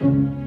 Música